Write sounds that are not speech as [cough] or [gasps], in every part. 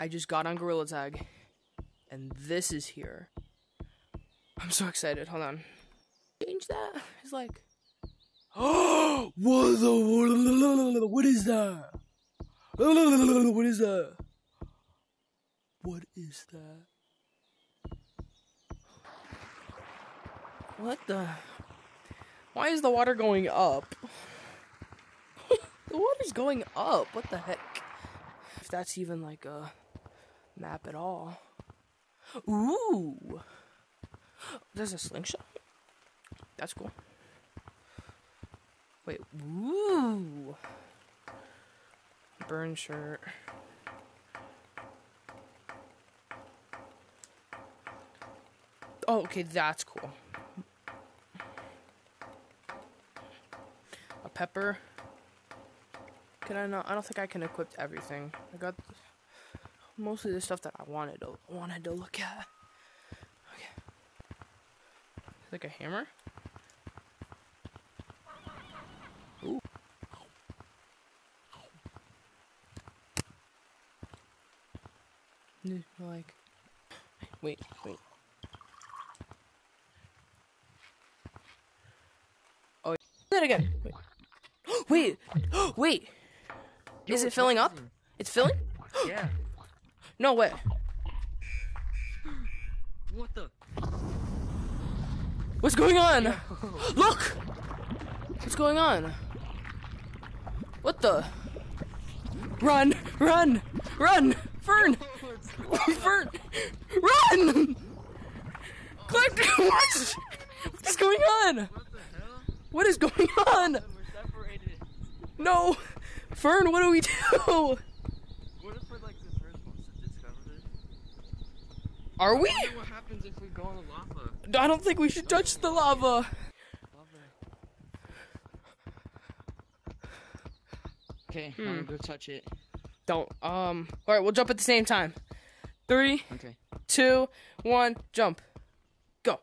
I just got on Gorilla Tag, and this is here. I'm so excited. Hold on. Change that. It's like. Oh, [gasps] what the? What is that? What is that? What is that? What the? Why is the water going up? [laughs] the water's going up. What the heck? If that's even like a map at all. Ooh. There's a slingshot. That's cool. Wait. Ooh. Burn shirt. Oh, okay, that's cool. A pepper. Can I not? I don't think I can equip everything. I got mostly the stuff that I wanted to wanted to look at. Okay. Like a hammer. Ooh. Like, wait, wait. Oh, that again. Wait, [gasps] wait, [gasps] wait. Is it filling up? It's filling? Yeah. No way. What the? What's going on? Look! What's going on? What the? Run! Run! Run! Fern! [laughs] Fern! Run! Click! [laughs] What? What's going on? What the hell? What is going on? We're separated. No! Fern, what do we do? What if we're like the first ones to discover this? Are we? I wonder what happens if we go in the lava. I don't think we should touch the lava. Lava. Okay, I'm gonna go touch it. Don't. Um. All right, we'll jump at the same time. Three, Okay. two, one, jump. Go.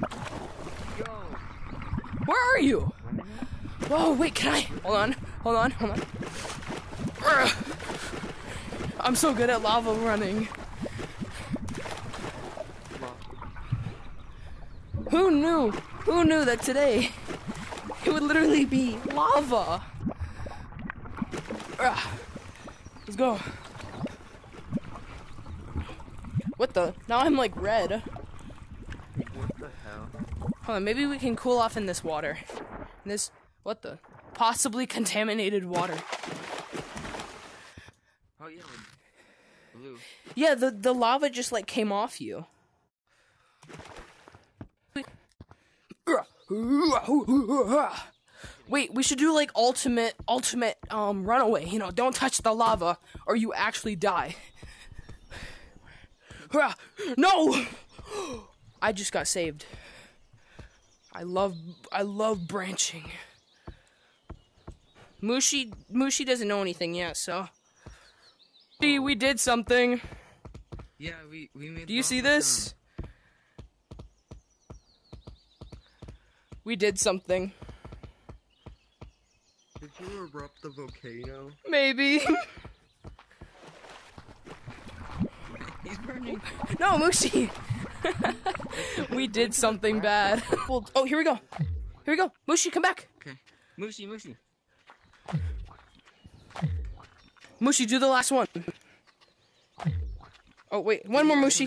Go. Where are you? Whoa, wait, can I? Hold on, hold on, hold on. I'm so good at lava running. Who knew? Who knew that today it would literally be lava? Let's go. What the? Now I'm like red. What the hell? Hold on, maybe we can cool off in this water. In this, what the? Possibly contaminated water. Oh yeah. Blue. Yeah, the, the lava just like came off you. Wait, we should do like ultimate, ultimate um runaway. You know, don't touch the lava or you actually die. No! I just got saved. I love, I love branching. Mushi, Mushi doesn't know anything yet, so. See, we did something. Yeah, we we made. Do you see this? We did something. Did you erupt the volcano? Maybe. [laughs] He's burning. no, Mushi. we did something bad. well, oh, here we go. Here we go. Mushi, come back. Okay. Mushi, Mushi. Mushi, do the last one. Oh, wait. One more, Mushi.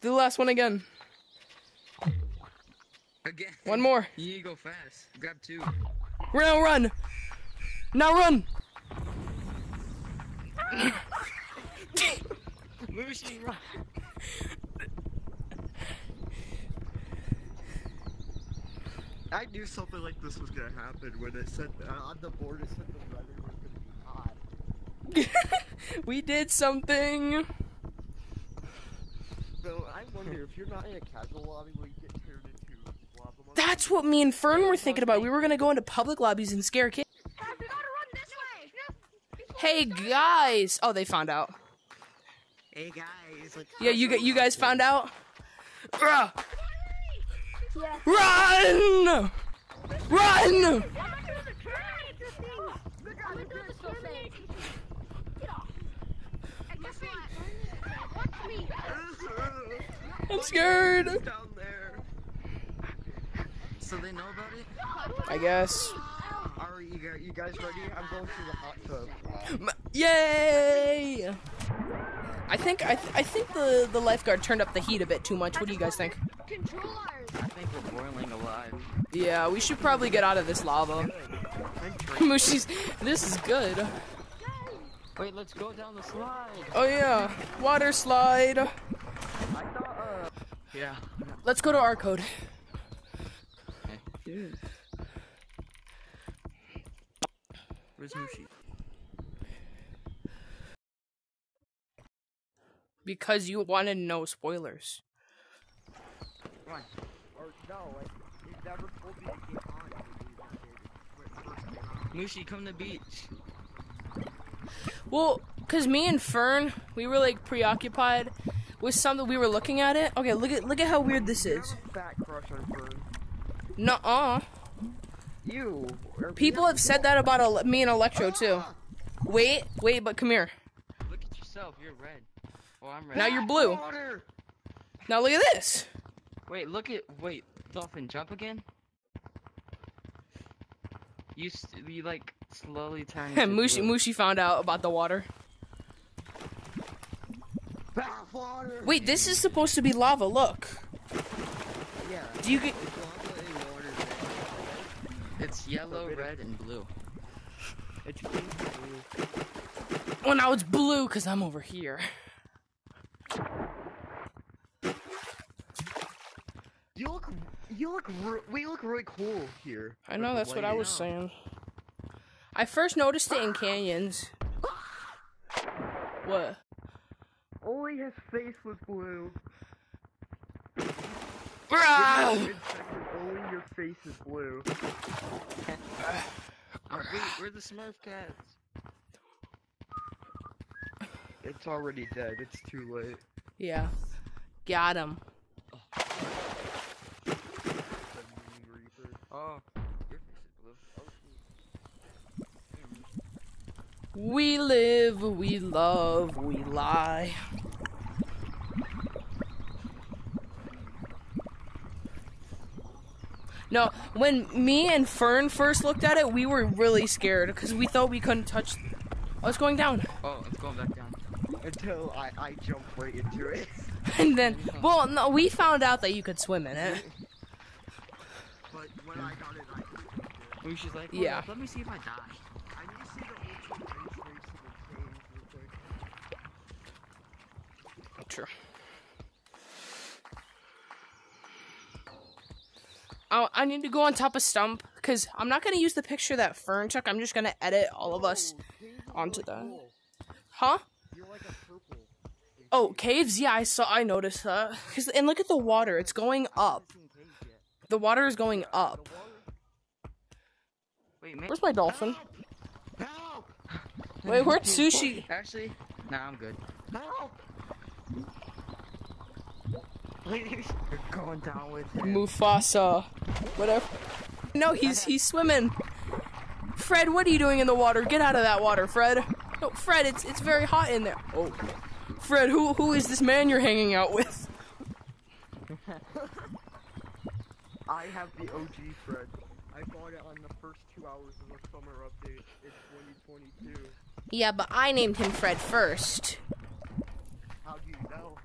Do the last one again. Again. [laughs] One more. You need to go fast. Grab two. Now run. Now run. Mushi, run. I knew something like this was gonna happen when it said uh, on the board it said the weather was gonna be hot. [laughs] we did something. So I wonder if you're not in a casual lobby, will you get that's what me and Fern were thinking about. We were gonna go into public lobbies and scare kids. Hey guys! Oh, they found out. Hey guys! Yeah, you you guys found out. Run! Run! Run! I'm scared. So they know about it? I guess. Alright, you guys, you guys ready? I'm going to the hot tub. M- Yay! I think I, th- I think the the lifeguard turned up the heat a bit too much. What do you guys think? Controllers. I think we're boiling alive. Yeah, we should probably get out of this lava. I'm. [laughs] Mushi's, this is good. Wait, let's go down the slide. Oh yeah, water slide. I thought, uh, Yeah. Let's go to our code. Where's Mushi? Because you wanted no spoilers. Come or no, like, you never told me to get on when we first came on. Mushi, come to the beach. Well, cause me and Fern, we were like preoccupied with something. We were looking at it. Okay, look at look at how weird this is. Fat crush on Fern. Nuh-uh. You. or- People have said that about ele- me and Electro too. Wait, wait, but come here. Look at yourself. You're red. Oh, I'm red. Now you're blue. Water. Now look at this. Wait, look at. Wait, dolphin, jump again. You, s- you like slowly turn. to [laughs] Mushi blue. Mushi found out about the water. Bath water. Wait, this is supposed to be lava. Look. Yeah. Do you get? It's lava and water. It's yellow, Forbidden. red, and blue. It's pink and blue. Oh, now it's blue because I'm over here. You look, you look, re- we look really cool here. I know that's what I lighting. was saying. I first noticed it in canyons. What? Only his face was blue. Only your face is blue. [sighs] Oh, wait, where the Smurf cats? It's already dead. It's too late. Yeah. Got him. The oh. Mean Reaper. Oh, your face is blue. Oh, shoot. We live, we love, we lie. No, when me and Fern first looked at it, we were really scared because we thought we couldn't touch. Oh, it's going down. Oh, it's going back down. Until I, I jumped right into it. [laughs] And then, well, no, we found out that you could swim in it. [laughs] But when I got it, I couldn't do like, Yeah. yeah. let me see if I die. I need to see the ultra range race in the cave real quick. True. Oh, I need to go on top of Stump because I'm not gonna use the picture that Fern took. I'm just gonna edit all of us caves are onto really that. Huh? You're like a purple. Oh, caves. Yeah, I saw. I noticed that. 'Cause- and look at the water. It's going up. Seen caves yet. The water is going up. Wait. Where's my dolphin? Help! Wait, where'd Sushi? Actually, nah, I'm good. Help! Please. [laughs] You're going down with him. Mufasa. Whatever. No, he's he's swimming. Fred, what are you doing in the water? Get out of that water, Fred. No, Fred, it's it's very hot in there. Oh, Fred, who who is this man you're hanging out with? [laughs] I have the OG Fred. I bought it on the first two hours of the summer update. It's 2022. Yeah, but I named him Fred first. How do you know?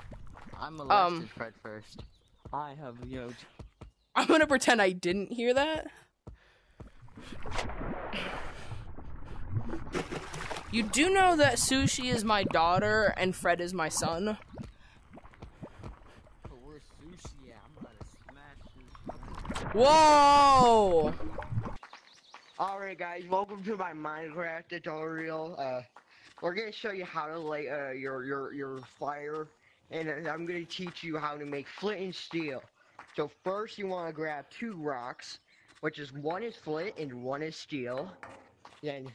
I'm Um, Fred first. I have yo. I'm gonna pretend I didn't hear that. You do know that Sushi is my daughter and Fred is my son. Where's sushi at? I'm gonna smash Whoa! Alright guys, welcome to my Minecraft tutorial. Uh, we're gonna show you how to light uh, your, your, your fire. And I'm gonna teach you how to make flint and steel. So first you wanna grab two rocks, which is one is flint and one is steel. Then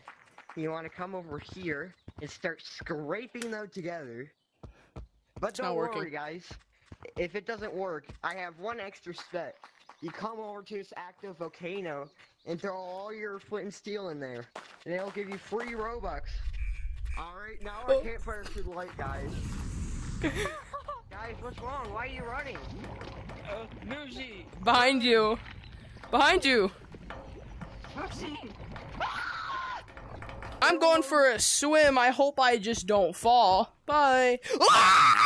you wanna come over here and start scraping them together. But not don't working. worry guys, if it doesn't work, I have one extra step. You come over to this active volcano and throw all your flint and steel in there, and it'll give you free Robux. Alright, now our Oh. campfire should light, guys. Guys, Guys, what's wrong? Why are you running? Uh, Muji! Behind you. Behind you. Muji! I'm going for a swim. I hope I just don't fall. Bye. Ah!